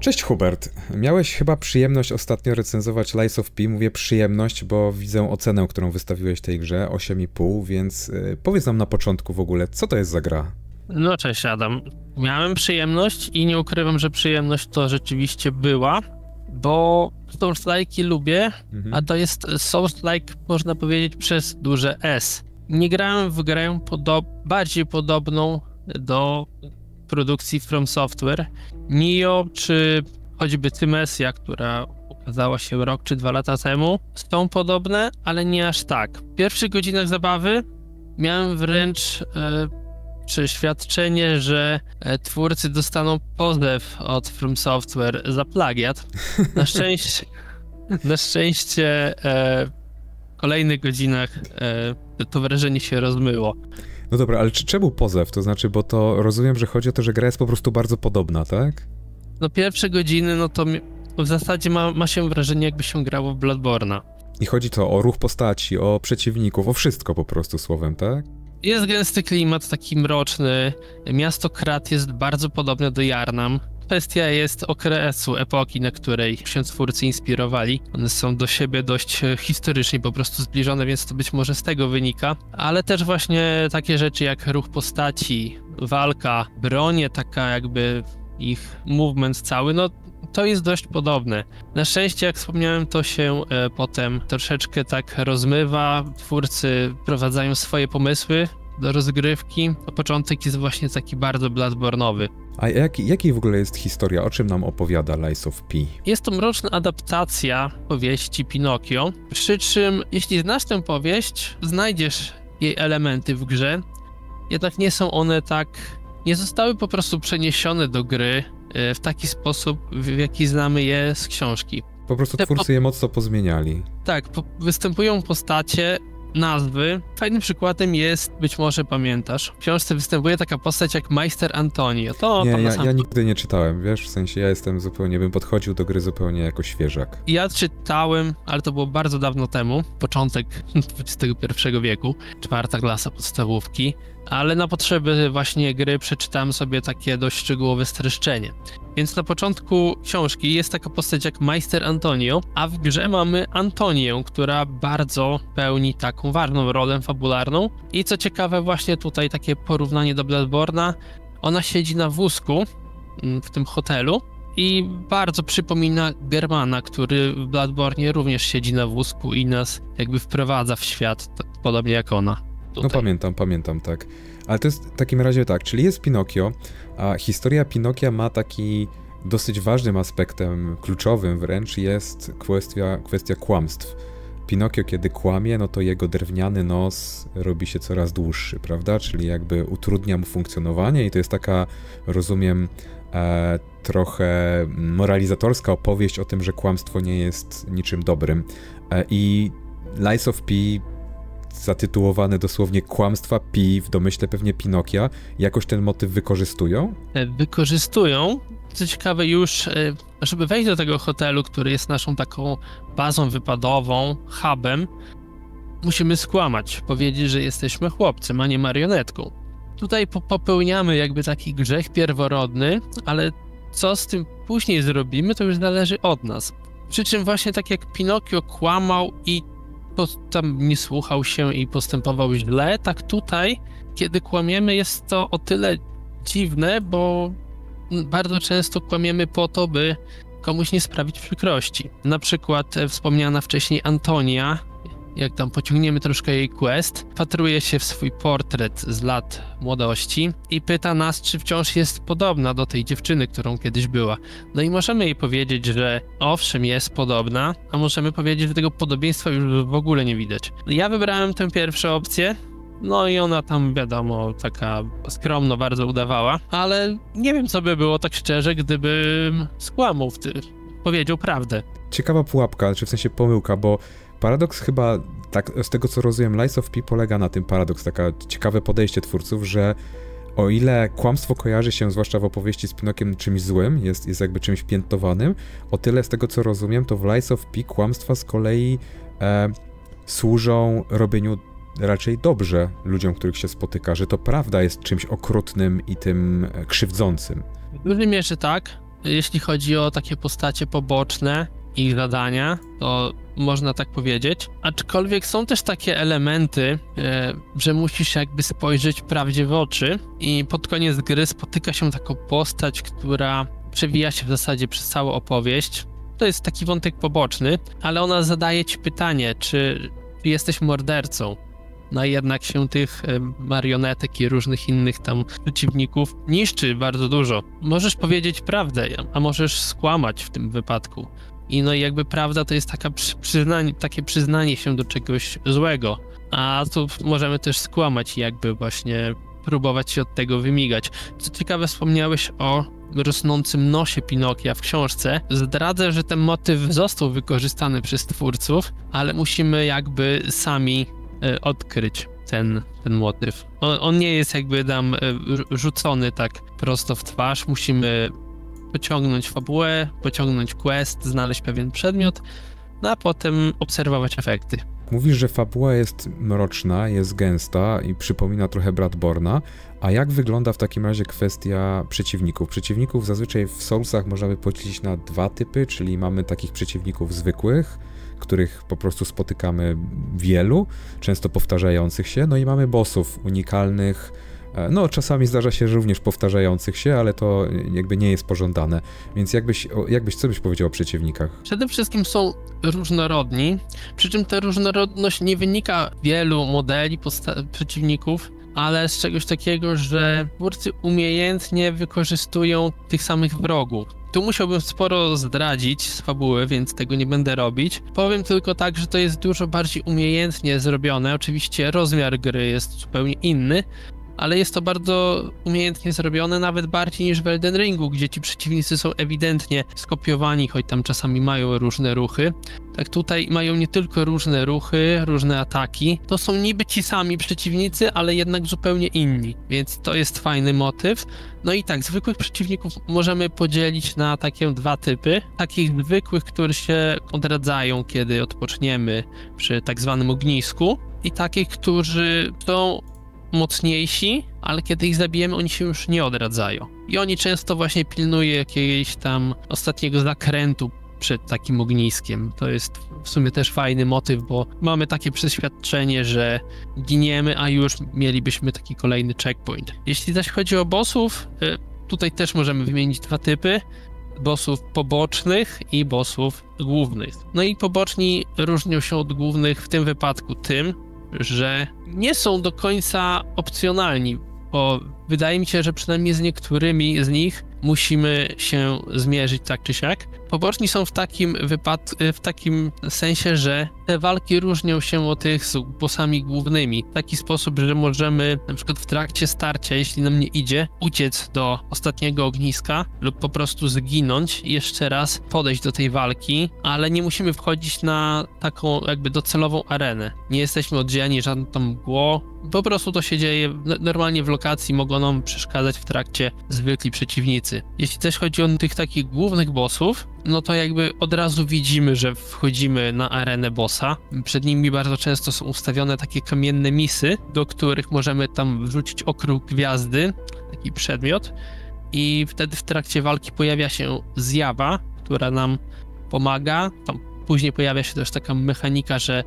Cześć Hubert. Miałeś chyba przyjemność ostatnio recenzować Lies of P. Mówię przyjemność, bo widzę ocenę, którą wystawiłeś tej grze, 8,5, więc y, powiedz nam na początku w ogóle, co to jest za gra? No cześć Adam. Miałem przyjemność i nie ukrywam, że przyjemność to rzeczywiście była, bo Souls-like lubię, mhm. a to jest Souls-like można powiedzieć przez duże S. Nie grałem w grę podo bardziej podobną do produkcji From Software. Nio czy choćby Tymesia, która ukazała się rok czy dwa lata temu, są podobne, ale nie aż tak. W pierwszych godzinach zabawy miałem wręcz e, przeświadczenie, że e, twórcy dostaną pozew od From Software za plagiat. Na szczęście, na szczęście e, w kolejnych godzinach e, to wrażenie się rozmyło. No dobra, ale czy, czemu pozew? To znaczy, bo to rozumiem, że chodzi o to, że gra jest po prostu bardzo podobna, tak? No pierwsze godziny, no to w zasadzie ma, ma się wrażenie, jakby się grało w Bloodborne'a. I chodzi to o ruch postaci, o przeciwników, o wszystko po prostu słowem, tak? Jest gęsty klimat, taki mroczny. Miasto Krat jest bardzo podobne do Jarnam. Kwestia jest okresu, epoki, na której się twórcy inspirowali. One są do siebie dość e, historycznie po prostu zbliżone, więc to być może z tego wynika. Ale też właśnie takie rzeczy jak ruch postaci, walka, bronie, taka jakby ich movement cały, no to jest dość podobne. Na szczęście, jak wspomniałem, to się e, potem troszeczkę tak rozmywa. Twórcy prowadzają swoje pomysły do rozgrywki. A początek jest właśnie taki bardzo Bloodborne'owy. A jaki, jaki w ogóle jest historia? O czym nam opowiada Lies of P? Jest to mroczna adaptacja powieści Pinokio, przy czym jeśli znasz tę powieść, znajdziesz jej elementy w grze, jednak nie są one tak... nie zostały po prostu przeniesione do gry e, w taki sposób, w jaki znamy je z książki. Po prostu twórcy po... je mocno pozmieniali. Tak, po... występują postacie, nazwy. Fajnym przykładem jest, być może pamiętasz, w książce występuje taka postać jak Meister Antonio. To nie, ja, sam... ja nigdy nie czytałem, wiesz, w sensie ja jestem zupełnie, bym podchodził do gry zupełnie jako świeżak. Ja czytałem, ale to było bardzo dawno temu, początek XXI wieku, czwarta klasa podstawówki ale na potrzeby właśnie gry przeczytałem sobie takie dość szczegółowe streszczenie. Więc na początku książki jest taka postać jak Meister Antonio, a w grze mamy Antonię, która bardzo pełni taką ważną rolę fabularną. I co ciekawe, właśnie tutaj takie porównanie do Bloodborne'a, ona siedzi na wózku mm, w tym hotelu i bardzo przypomina Germana, który w Bloodborne również siedzi na wózku i nas jakby wprowadza w świat, podobnie jak ona. Tutaj. No pamiętam, pamiętam, tak. Ale to jest w takim razie tak, czyli jest Pinokio, a historia Pinokia ma taki dosyć ważnym aspektem, kluczowym wręcz, jest kwestia, kwestia kłamstw. Pinokio, kiedy kłamie, no to jego drewniany nos robi się coraz dłuższy, prawda? Czyli jakby utrudnia mu funkcjonowanie i to jest taka, rozumiem, e, trochę moralizatorska opowieść o tym, że kłamstwo nie jest niczym dobrym. E, I Lies of P zatytułowane dosłownie Kłamstwa Pi w domyśle pewnie Pinokia, jakoś ten motyw wykorzystują? E, wykorzystują. Co ciekawe, już e, żeby wejść do tego hotelu, który jest naszą taką bazą wypadową, hubem, musimy skłamać, powiedzieć, że jesteśmy chłopcem, a nie marionetką. Tutaj popełniamy jakby taki grzech pierworodny, ale co z tym później zrobimy, to już zależy od nas. Przy czym właśnie tak jak Pinokio kłamał i tam nie słuchał się i postępował źle, tak tutaj, kiedy kłamiemy, jest to o tyle dziwne, bo bardzo często kłamiemy po to, by komuś nie sprawić przykrości. Na przykład e, wspomniana wcześniej Antonia jak tam pociągniemy troszkę jej quest, patruje się w swój portret z lat młodości i pyta nas, czy wciąż jest podobna do tej dziewczyny, którą kiedyś była. No i możemy jej powiedzieć, że owszem, jest podobna, a możemy powiedzieć, że tego podobieństwa już w ogóle nie widać. Ja wybrałem tę pierwszą opcję, no i ona tam, wiadomo, taka skromno bardzo udawała, ale nie wiem, co by było tak szczerze, gdybym skłamał w tym, powiedział prawdę. Ciekawa pułapka, czy w sensie pomyłka, bo Paradoks chyba, tak z tego co rozumiem, Lies of P polega na tym paradoks, taka ciekawe podejście twórców, że o ile kłamstwo kojarzy się, zwłaszcza w opowieści z Pinokiem, czymś złym, jest, jest jakby czymś piętnowanym, o tyle z tego co rozumiem, to w Lies of P kłamstwa z kolei e, służą robieniu raczej dobrze ludziom, których się spotyka, że to prawda jest czymś okrutnym i tym e, krzywdzącym. W dużej mierze tak, jeśli chodzi o takie postacie poboczne, ich zadania, to można tak powiedzieć. Aczkolwiek są też takie elementy, e, że musisz jakby spojrzeć prawdzie w oczy i pod koniec gry spotyka się taką postać, która przewija się w zasadzie przez całą opowieść. To jest taki wątek poboczny, ale ona zadaje ci pytanie, czy, czy jesteś mordercą. No jednak się tych e, marionetek i różnych innych tam przeciwników niszczy bardzo dużo. Możesz powiedzieć prawdę, a możesz skłamać w tym wypadku. I no jakby prawda to jest taka przyznanie, takie przyznanie się do czegoś złego. A tu możemy też skłamać i jakby właśnie próbować się od tego wymigać. Co ciekawe, wspomniałeś o rosnącym nosie Pinokia w książce. Zdradzę, że ten motyw został wykorzystany przez twórców, ale musimy jakby sami e, odkryć ten, ten motyw. On, on nie jest jakby nam e, rzucony tak prosto w twarz. Musimy pociągnąć fabułę, pociągnąć quest, znaleźć pewien przedmiot, no a potem obserwować efekty. Mówisz, że fabuła jest mroczna, jest gęsta i przypomina trochę Bradborna, a jak wygląda w takim razie kwestia przeciwników? Przeciwników zazwyczaj w Soulsach można by podzielić na dwa typy, czyli mamy takich przeciwników zwykłych, których po prostu spotykamy wielu, często powtarzających się, no i mamy bossów unikalnych, no, czasami zdarza się również powtarzających się, ale to jakby nie jest pożądane. Więc jakbyś, jakbyś co byś powiedział o przeciwnikach? Przede wszystkim są różnorodni, przy czym ta różnorodność nie wynika wielu modeli przeciwników, ale z czegoś takiego, że twórcy umiejętnie wykorzystują tych samych wrogów. Tu musiałbym sporo zdradzić z fabuły, więc tego nie będę robić. Powiem tylko tak, że to jest dużo bardziej umiejętnie zrobione. Oczywiście rozmiar gry jest zupełnie inny, ale jest to bardzo umiejętnie zrobione, nawet bardziej niż w Elden Ringu, gdzie ci przeciwnicy są ewidentnie skopiowani, choć tam czasami mają różne ruchy. Tak tutaj mają nie tylko różne ruchy, różne ataki, to są niby ci sami przeciwnicy, ale jednak zupełnie inni, więc to jest fajny motyw. No i tak, zwykłych przeciwników możemy podzielić na takie dwa typy. Takich zwykłych, które się odradzają, kiedy odpoczniemy przy tak zwanym ognisku i takich, którzy są mocniejsi, ale kiedy ich zabijemy, oni się już nie odradzają. I oni często właśnie pilnują jakiegoś tam ostatniego zakrętu przed takim ogniskiem. To jest w sumie też fajny motyw, bo mamy takie przeświadczenie, że giniemy, a już mielibyśmy taki kolejny checkpoint. Jeśli zaś chodzi o bossów, y, tutaj też możemy wymienić dwa typy bossów pobocznych i bossów głównych. No i poboczni różnią się od głównych w tym wypadku tym, że nie są do końca opcjonalni, bo wydaje mi się, że przynajmniej z niektórymi z nich musimy się zmierzyć tak czy siak. Poboczni są w takim wypad w takim sensie, że te walki różnią się od tych z bossami głównymi. W taki sposób, że możemy na przykład w trakcie starcia, jeśli nam nie idzie, uciec do ostatniego ogniska lub po prostu zginąć i jeszcze raz podejść do tej walki, ale nie musimy wchodzić na taką jakby docelową arenę. Nie jesteśmy oddzieleni żadną tam mgło, po prostu to się dzieje normalnie w lokacji, mogą nam przeszkadzać w trakcie zwykli przeciwnicy. Jeśli też chodzi o tych takich głównych bossów, no to jakby od razu widzimy, że wchodzimy na arenę bossa. Przed nimi bardzo często są ustawione takie kamienne misy, do których możemy tam wrzucić okrąg gwiazdy, taki przedmiot i wtedy w trakcie walki pojawia się zjawa, która nam pomaga. Tam później pojawia się też taka mechanika, że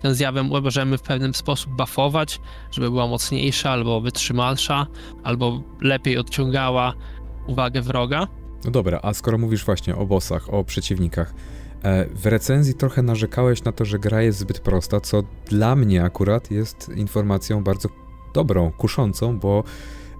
tę zjawę możemy w pewien sposób buffować, żeby była mocniejsza albo wytrzymalsza, albo lepiej odciągała uwagę wroga. No dobra, a skoro mówisz właśnie o bossach, o przeciwnikach, w recenzji trochę narzekałeś na to, że gra jest zbyt prosta, co dla mnie akurat jest informacją bardzo dobrą, kuszącą, bo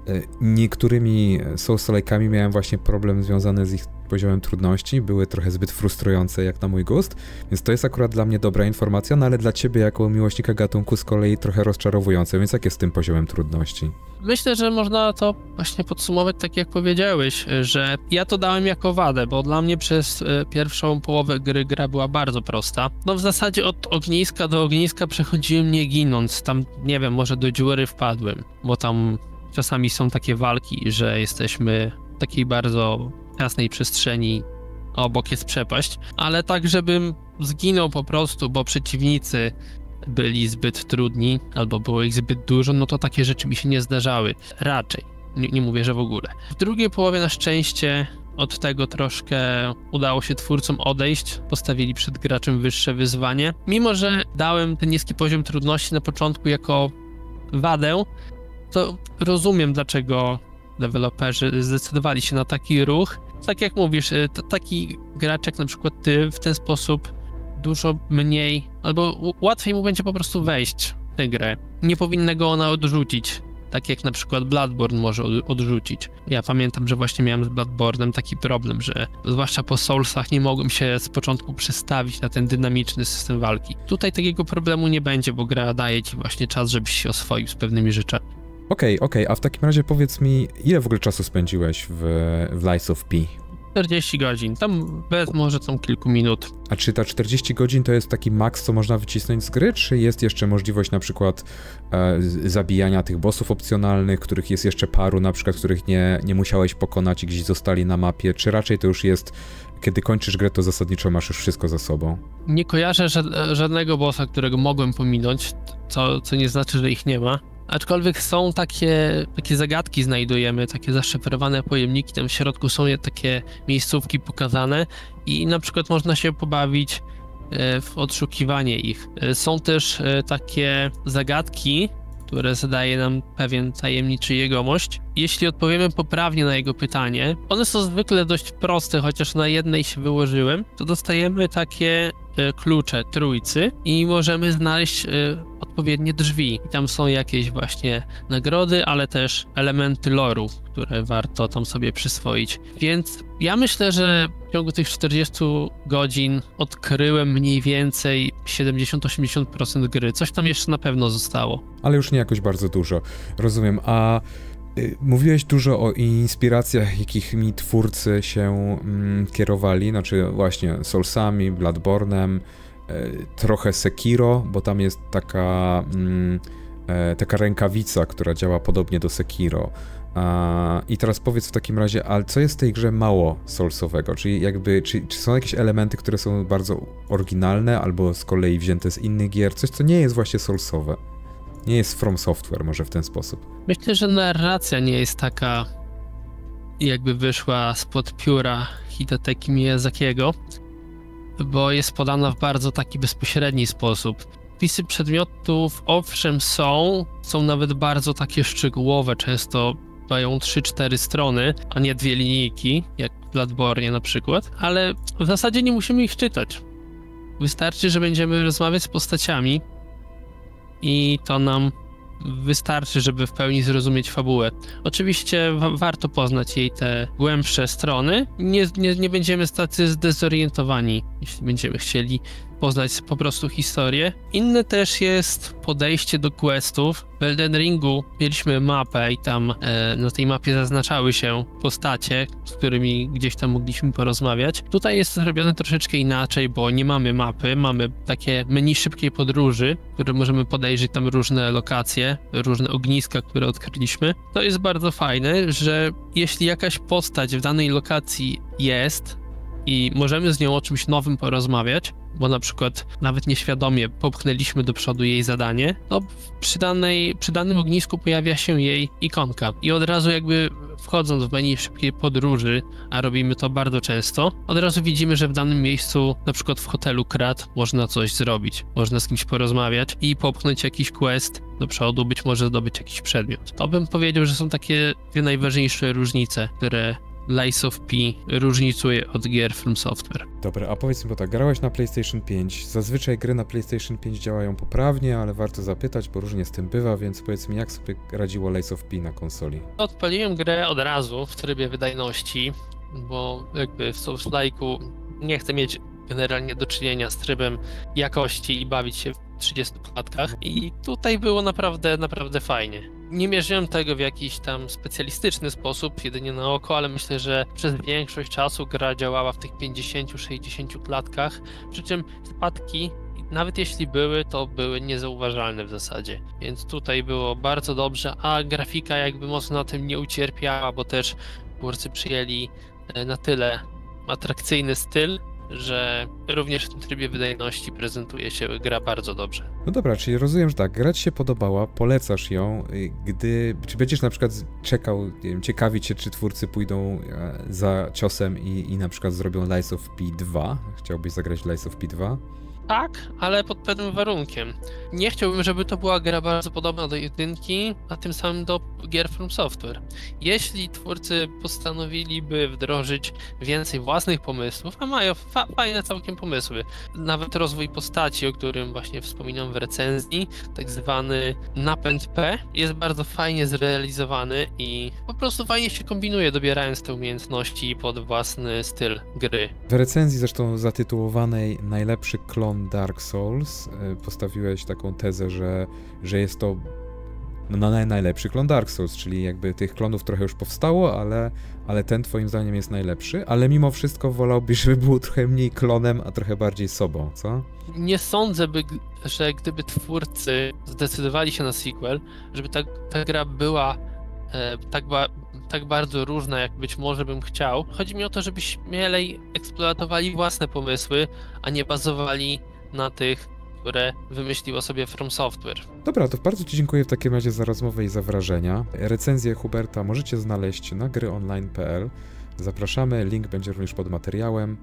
e, niektórymi souls miałem właśnie problem związany z ich poziomem trudności, były trochę zbyt frustrujące jak na mój gust, więc to jest akurat dla mnie dobra informacja, no ale dla ciebie jako miłośnika gatunku z kolei trochę rozczarowujące, więc jak jest z tym poziomem trudności? Myślę, że można to właśnie podsumować tak jak powiedziałeś, że ja to dałem jako wadę, bo dla mnie przez e, pierwszą połowę gry gra była bardzo prosta. No w zasadzie od ogniska do ogniska przechodziłem nie ginąc, tam nie wiem, może do dziury wpadłem, bo tam czasami są takie walki, że jesteśmy w takiej bardzo jasnej przestrzeni obok jest przepaść, ale tak, żebym zginął po prostu, bo przeciwnicy byli zbyt trudni albo było ich zbyt dużo, no to takie rzeczy mi się nie zdarzały. Raczej. Nie, nie mówię, że w ogóle. W drugiej połowie na szczęście od tego troszkę udało się twórcom odejść, postawili przed graczem wyższe wyzwanie. Mimo, że dałem ten niski poziom trudności na początku jako wadę, to rozumiem, dlaczego deweloperzy zdecydowali się na taki ruch. Tak jak mówisz, y, taki gracz jak na przykład ty w ten sposób dużo mniej, albo łatwiej mu będzie po prostu wejść w tę grę. Nie powinna go ona odrzucić tak jak na przykład Bloodborne może odrzucić. Ja pamiętam, że właśnie miałem z Bloodborne'em taki problem, że zwłaszcza po Soulsach nie mogłem się z początku przestawić na ten dynamiczny system walki. Tutaj takiego problemu nie będzie, bo gra daje ci właśnie czas, żebyś się oswoił z pewnymi rzeczami. Okej, okay, okej, okay. a w takim razie powiedz mi, ile w ogóle czasu spędziłeś w, w Lies of P? 40 godzin, tam bez może są kilku minut. A czy ta 40 godzin to jest taki maks, co można wycisnąć z gry, czy jest jeszcze możliwość na przykład e, zabijania tych bossów opcjonalnych, których jest jeszcze paru na przykład, których nie, nie musiałeś pokonać i gdzieś zostali na mapie, czy raczej to już jest kiedy kończysz grę, to zasadniczo masz już wszystko za sobą. Nie kojarzę żadnego bossa, którego mogłem pominąć, co, co nie znaczy, że ich nie ma. Aczkolwiek są takie, takie zagadki, znajdujemy, takie zaszyfrowane pojemniki, tam w środku są takie miejscówki pokazane i na przykład można się pobawić e, w odszukiwanie ich. E, są też e, takie zagadki, które zadaje nam pewien tajemniczy jegomość. Jeśli odpowiemy poprawnie na jego pytanie, one są zwykle dość proste, chociaż na jednej się wyłożyłem, to dostajemy takie E, klucze trójcy i możemy znaleźć e, odpowiednie drzwi. I tam są jakieś właśnie nagrody, ale też elementy loru, które warto tam sobie przyswoić. Więc ja myślę, że w ciągu tych 40 godzin odkryłem mniej więcej 70-80% gry. Coś tam jeszcze na pewno zostało. Ale już nie jakoś bardzo dużo. Rozumiem. A mówiłeś dużo o inspiracjach, jakimi twórcy się mm, kierowali, znaczy właśnie Soulsami, Bloodborne'em, y, trochę Sekiro, bo tam jest taka, mm, e, taka rękawica, która działa podobnie do Sekiro. I teraz powiedz w takim razie, ale co jest w tej grze mało Soulsowego? Czyli jakby, czy, czy są jakieś elementy, które są bardzo oryginalne, albo z kolei wzięte z innych gier, coś co nie jest właśnie Soulsowe? Nie jest From Software, może w ten sposób. Myślę, że narracja nie jest taka, jakby wyszła spod pióra Hideteki Miyazakiego, bo jest podana w bardzo taki bezpośredni sposób. Pisy przedmiotów owszem są, są nawet bardzo takie szczegółowe, często mają 3-4 strony, a nie dwie linijki, jak w Bloodborne na przykład, ale w zasadzie nie musimy ich czytać. Wystarczy, że będziemy rozmawiać z postaciami, i to nam wystarczy, żeby w pełni zrozumieć fabułę. Oczywiście warto poznać jej te głębsze strony. Nie, nie, nie będziemy tacy zdezorientowani, jeśli będziemy chcieli poznać po prostu historię. Inne też jest podejście do questów. W Elden Ringu mieliśmy mapę i tam e, na tej mapie zaznaczały się postacie, z którymi gdzieś tam mogliśmy porozmawiać. Tutaj jest zrobione troszeczkę inaczej, bo nie mamy mapy, mamy takie menu szybkiej podróży, które możemy podejrzeć tam różne lokacje, różne ogniska, które odkryliśmy. To jest bardzo fajne, że jeśli jakaś postać w danej lokacji jest, i możemy z nią o czymś nowym porozmawiać, bo na przykład nawet nieświadomie popchnęliśmy do przodu jej zadanie, to przy, danej, przy danym ognisku pojawia się jej ikonka i od razu jakby wchodząc w menu szybkiej podróży, a robimy to bardzo często, od razu widzimy, że w danym miejscu, na przykład w hotelu Krat, można coś zrobić, można z kimś porozmawiać i popchnąć jakiś quest do przodu, być może zdobyć jakiś przedmiot. To bym powiedział, że są takie dwie najważniejsze różnice, które Lies of P różnicuje od gier From Software. Dobra, a powiedz mi, bo tak, grałeś na PlayStation 5. Zazwyczaj gry na PlayStation 5 działają poprawnie, ale warto zapytać, bo różnie z tym bywa, więc powiedz mi, jak sobie radziło Lies of P na konsoli? Odpaliłem grę od razu w trybie wydajności, bo jakby w Souls Like'u nie chcę mieć generalnie do czynienia z trybem jakości i bawić się w 30 klatkach i tutaj było naprawdę, naprawdę fajnie. Nie mierzyłem tego w jakiś tam specjalistyczny sposób, jedynie na oko, ale myślę, że przez większość czasu gra działała w tych 50-60 klatkach, przy czym spadki nawet jeśli były, to były niezauważalne w zasadzie. Więc tutaj było bardzo dobrze, a grafika jakby mocno na tym nie ucierpiała, bo też twórcy przyjęli e, na tyle atrakcyjny styl, że również w tym trybie wydajności prezentuje się gra bardzo dobrze. No dobra, czyli rozumiem, że tak, gra ci się podobała, polecasz ją, y, gdy, czy będziesz na przykład czekał, nie wiem, ciekawić się, czy twórcy pójdą e, za ciosem i, i na przykład zrobią Lies of P2? Chciałbyś zagrać Lies of P2? Tak, ale pod pewnym warunkiem. Nie chciałbym, żeby to była gra bardzo podobna do jedynki, a tym samym do gier From Software. Jeśli twórcy postanowiliby wdrożyć więcej własnych pomysłów, a mają fa fajne całkiem pomysły, nawet rozwój postaci, o którym właśnie wspominam w recenzji, tak zwany napęd P, jest bardzo fajnie zrealizowany i po prostu fajnie się kombinuje, dobierając te umiejętności pod własny styl gry. W recenzji zresztą zatytułowanej Najlepszy klon Dark Souls e, postawiłeś taką tezę, że, że jest to no, najlepszy klon Dark Souls, czyli jakby tych klonów trochę już powstało, ale, ale ten twoim zdaniem jest najlepszy, ale mimo wszystko wolałbyś, żeby był trochę mniej klonem, a trochę bardziej sobą, co? Nie sądzę, by, że gdyby twórcy zdecydowali się na sequel, żeby ta, ta gra była e, tak, ba, tak bardzo różna, jak być może bym chciał. Chodzi mi o to, żeby śmielej eksploatowali własne pomysły, a nie bazowali na tych, które wymyśliło sobie From Software. Dobra, to bardzo Ci dziękuję w takim razie za rozmowę i za wrażenia. Recenzję Huberta możecie znaleźć na gryonline.pl. Zapraszamy, link będzie również pod materiałem.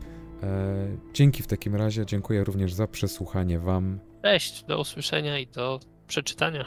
E, dzięki w takim razie, dziękuję również za przesłuchanie Wam. Cześć, do usłyszenia i do przeczytania.